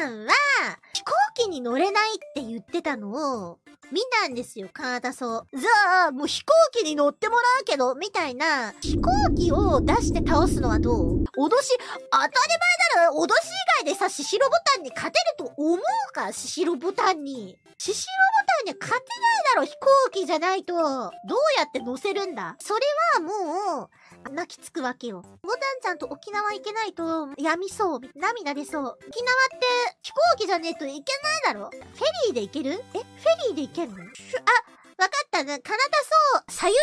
ゃんは、飛行機に乗れないって言ってたのを、見たんですよ、カナダソじゃあ、もう飛行機に乗ってもらうけど、みたいな、飛行機を出して倒すのはどう？脅し、当たり前だろ脅し以外でさ、シシロボタンに勝てると思うか？シシロボタンに。シシロボタンには勝てないだろ飛行機じゃないと。どうやって乗せるんだ？それはもう、泣きつくわけよ。ボタンちゃんと沖縄行けないと、やみそう。涙出そう。沖縄って飛行機じゃねえと行けないだろ？フェリーで行ける？えフェリーで行けんの？あ、わかったね。カナダそう。さゆり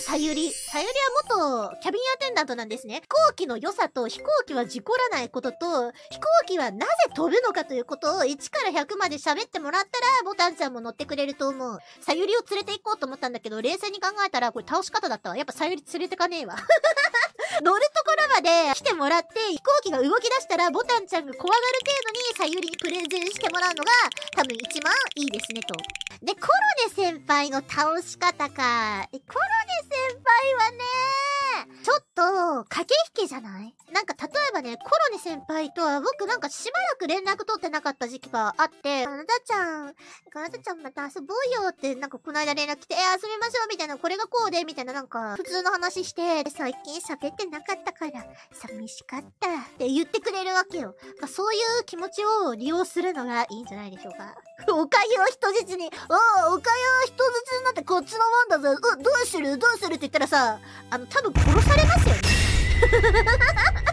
さゆり。さゆりは元キャビンアテンダントなんですね。飛行機の良さと飛行機は事故らないことと、飛行機はなぜ飛ぶのかということを1から100まで喋ってもらったら、ボタンちゃんも乗ってくれると思う。さゆりを連れて行こうと思ったんだけど、冷静に考えたら、これ倒し方だったわ。やっぱさゆり連れてかねえわ。乗るところまで来てもらって、飛行機が動き出したら、ボタンちゃんが怖がる程度にさゆりにプレゼンしてもらうのが、多分一番いいですね、と。で、コロネ先輩の倒し方か。コロネ先輩はね、駆け引きじゃない？なんか例えばね、コロネ先輩とは僕なんかしばらく連絡取ってなかった時期があって、かなだちゃん、かなだちゃんまた遊ぼうよってなんかこの間連絡来て、え、遊びましょうみたいな、これがこうで、みたいななんか普通の話して、最近喋ってなかったから寂しかったって言ってくれるわけよ。そういう気持ちを利用するのがいいんじゃないでしょうか。おかゆを人質に、おお、おかゆを人質になってこっちのもんだぞ。う、どうする？どうする？って言ったらさ、あの、多分殺されますよね。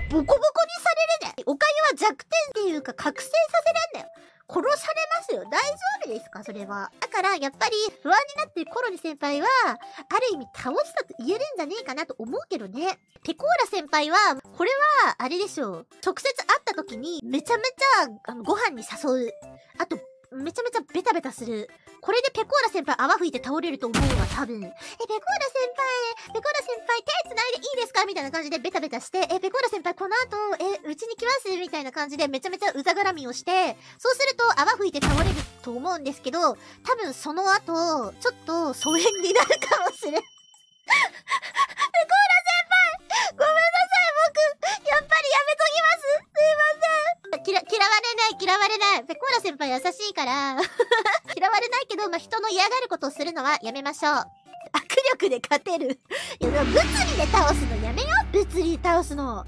ボコボコにされるね。おかゆは弱点っていうか覚醒させるんだよ。殺されますよ。大丈夫ですか？それは。だから、やっぱり不安になってるコロニ先輩は、ある意味倒したと言えるんじゃねえかなと思うけどね。ペコーラ先輩は、これは、あれでしょう。直接会った時に、めちゃめちゃ、あの、ご飯に誘う。あと、めちゃめちゃベタベタする。これでペコーラ先輩泡吹いて倒れると思うわ、多分。え、ペコーラ先輩、ペコーラ先輩手みたいな感じでベタベタして、え、ペコーラ先輩この後、え、うちに来ます？みたいな感じでめちゃめちゃうざがらみをして、そうすると泡吹いて倒れると思うんですけど、多分その後、ちょっと疎遠になるかもしれん。ペコーラ先輩ごめんなさい、僕、やっぱりやめときますすいません嫌、嫌われない、嫌われない。ペコーラ先輩優しいから 嫌われないけど、まあ、人の嫌がることをするのはやめましょう。力で勝てるいや、物理で倒すのやめよう物理で倒すの。